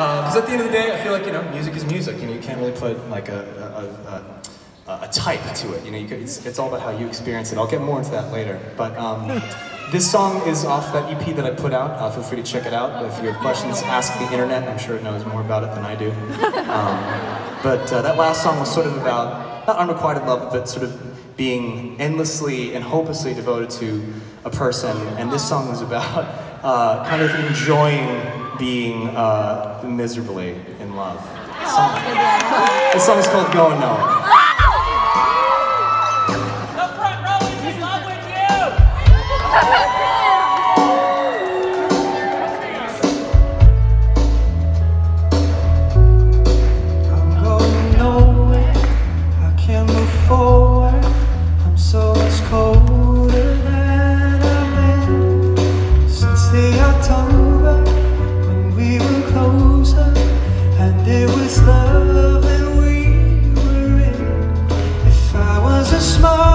Because at the end of the day, I feel like you know, music is music. You know, you can't really put like a a, a, a, a type to it. You know, you could, it's, it's all about how you experience it. I'll get more into that later. But um, this song is off that EP that I put out. Uh, feel free to check it out. If you have questions, ask the internet. I'm sure it knows more about it than I do. Um, but uh, that last song was sort of about not unrequited love, but sort of being endlessly and hopelessly devoted to a person. And this song was about uh, kind of enjoying being uh, miserably in love. This song, this song is called Going Nowhere. The front row smile.